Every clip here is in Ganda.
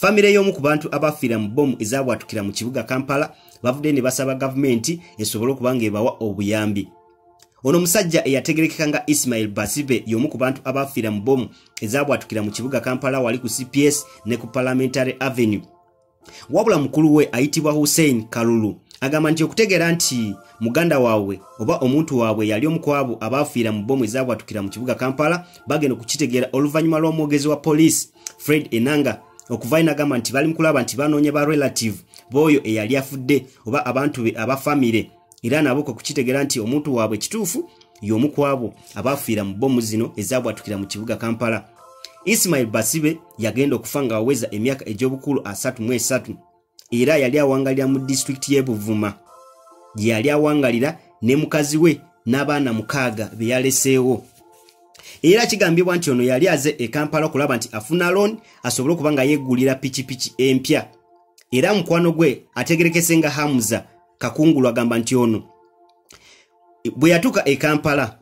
famire y'omu ku bantu abafiira mu bbomu ezabwatukira mu kibuga kampala bavudde ne basaba gavumenti esobole okuba ng'ebawa obuyambi. Ono omusajja eyategerekeka nga ismail basibe y'omu ku bantu abafiira mu bbomu ezabwatukira mu kibuga kampala wali ku cps ne ku parliamentary avenue. Wabula mukulu we ayitibwa hussein kalulu agamba nti okutegeera nti muganda waabwe oba omuntu waabwe yali omu ku abo abaafiira mu bbomu ezabwatukira mu kibuga kampala bagenda okukitegeera oluvannyuma lw'omwogezi wa poliisi fred enanga okuva inagamba nti bali mu kulaba nti banoonya ba relative b'oyo eyali afudde oba abantu be abafamire era nabo kwe kukitegeera nti omuntu waabwe kituufu y'omu ku abo abaafiira mu bbomu zino ezabwatukira mu kibuga kampala. Ismail basibe yagenda okufa nga waweza emyaka egy'obukulu 33 era yali awangalira mu disitulikiti y'e buvuma. Gye yali awangalira ne mukazi we n'abaana mukaaga be yaleseewo era kigambibwa nti ono yali aze e kampala okulaba nti afuna loon asobole okuba nga yeggulira pikipiki empya. Era mukwano gwe ategerekese nga hamuza kakungulu agamba nti ono bwe yatuuka e kampala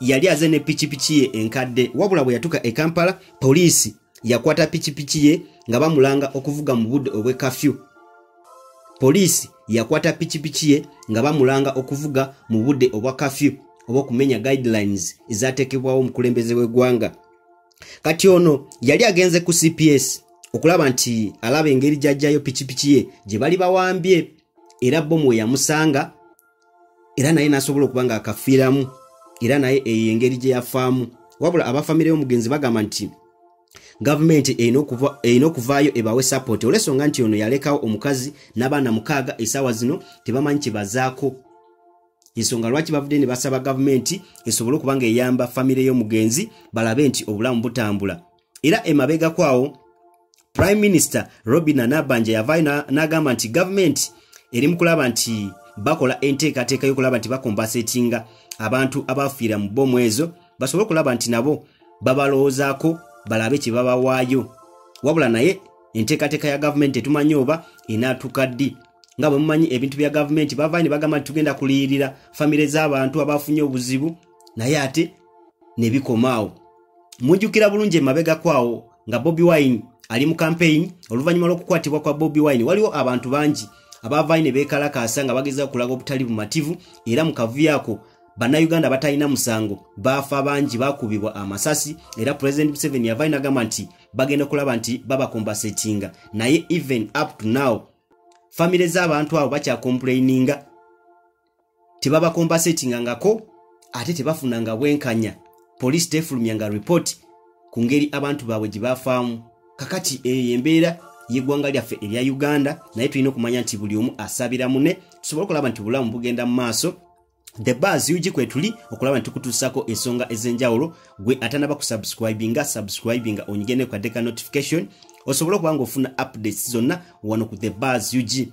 yali aze ne pikipiki ye enkadde. Wabula bwe yatuuka e kampala poliisi yakwata pikipiki ye nga bamulanga okuvuga mu budde obwekafyu poliisi yakwata pikipiki ye nga bamulanga okuvuga mu budde obwa kafyu oba okumenya guidelines ezateekebwawo omukulembeze w'eggwanga. Kati ono yali agenze ku cps okulaba nti alaba engeri gy'ajjayo pikipiki ye gye bali bawambye era bomu we yamusanga era naye n'asobola okuba nga akafiiramu era naye eyo engeri gye yafaamu. Wabula abafamire y'omugenzi bagamba nti gavumenti erina okuvaayo ebawe sapooti olw'ensonga nti ono yalekawo omukazi n'abaana mukaaga essaawa zino tebamanyi kyebazaako ensonga lwaki bavudde ne basaba gavumenti esobole okuba nga eyamba famire y'omugenzi balabe nti obulamu butambula. Era emabegakwawo prime minister robina nabanja yavaayo n'agamba nti gavumenti eri mu kulaba nti bakola enteekateeka y'okulaba nti bakombasetinga abantu abafiira mu bbomu ezo basobole okulaba nti nabo babalowoozaako balabe kye babawaayo. Wabula naye enteekateeka ya gavumenti etumanyi oba enaatuuka ddi nga bwe mumanyi ebintu bya gavumenti bavaayo ne bagamba nti tugenda kuliyirira famire z'abantu abafunye obuzibu naye ate ne bikomaawo mujjukira bulungi emabegakwawo nga bobi wine ali mu campaign oluvannyuma lw'okukwatibwa kwa bobi wine. Waliwo abantu bangi abavaayo ne beekalakaasa nga bagezaho okulaga obutali bumativu era mu kavuyo ako bannayuganda batalina musango baafa bangi bakubibwa amasasi era president museveni yavaayo nagamba nti bagenda okulaba nti babakombasetinga naye even up to now famire z'abantu abo bakyakomplaininga tebabakombasetingangako ate tebafunanga bwenkanya. Poliisi tefulumyanga ripooti ku ngeri abantu baabwe gye bafaamu. Kakati eyo embeera yeggwanga lyaffe erya uganda naye tulina okumanya nti buli omu asabira mune tusobole okulaba nti obulamu bugenda mu maaso. The bars ugi kwe tuli okulaba nti tukutuusako ensonga ez'enjawulo. Gwe atanaba kusubscribinga subscribinga onyigene kwaddeka notification osobole okuba nga ofuna updates zonna wano ku the bars ug